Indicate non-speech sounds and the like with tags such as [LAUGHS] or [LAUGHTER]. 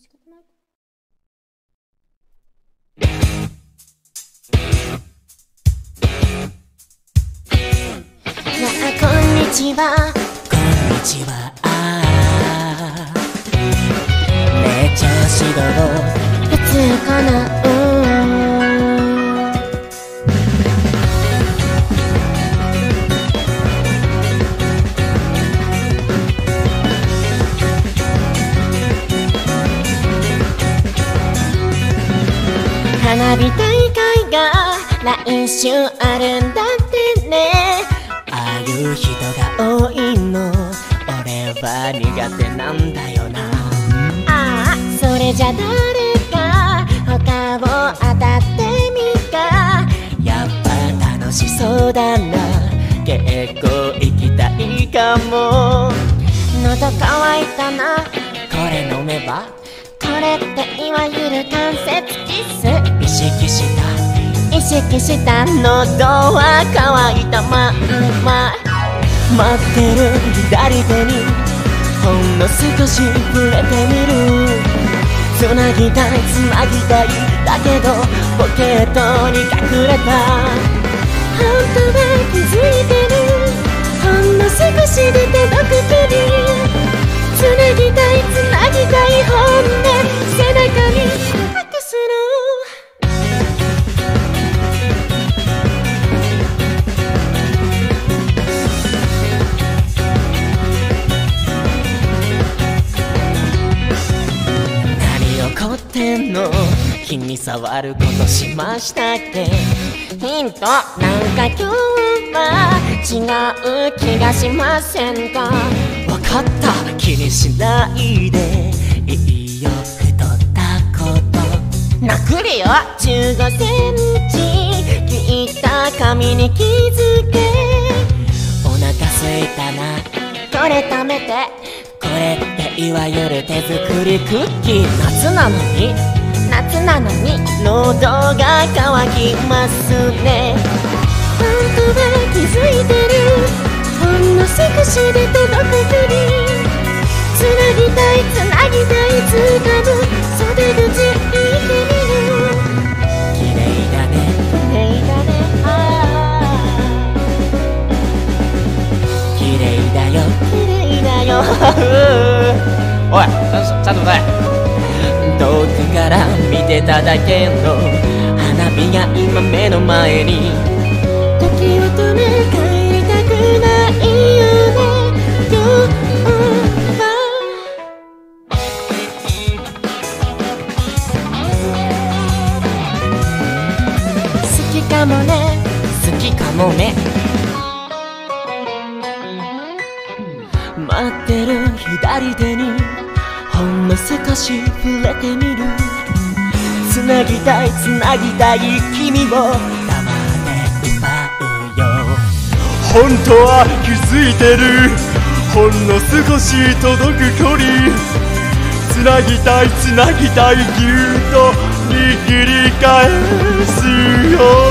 仕方ないなあこんにちは。こんにちは。あーねえ調子どう普通かな花火大会が来週あるんだってね。ああいう人が多いの。俺は苦手なんだよな。ああそれじゃ誰か他を当たってみた。やっぱ楽しそうだな。結構行きたいかも。喉乾いたな。これ飲めば？これっていわゆる関節キス？意識した。意識した。喉は乾いたまんま。待ってる。左手にほんの少し触れてみる。つなぎたいつなぎたいだけどポケットに隠れた。本当は気づいてる。ほんの少しで届く距離てんの。気に障ることしましたっけ？ヒントなんか今日は違う気がしませんか？わかった。気にしないで。いいよ太ったこと。殴るよ。15センチ。切った髪に気づけ。お腹すいたな。これ食べて。これいわゆる手作りクッキー夏なのに？夏なのに。喉が渇きますね。本当は気づいてる。ほんの少しで届く距離つなぎたいつなぎたいつかむ。袖口言ってみる。綺麗だね。hey だねあ綺麗だよ。あ綺麗だよ [LAUGHS] おいちゃんとね遠くから見てただけの花火が今目の前に。時を止め帰りたくないよね。今日は好きかもね。好きかもね待ってる。左手にほんの少し触れてみる。つなぎたいつなぎたい君を黙って奪うよ。本当は気づいてる。ほんの少し届く距離。つなぎたいつなぎたいぎゅっと握り返すよ。